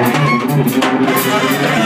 Música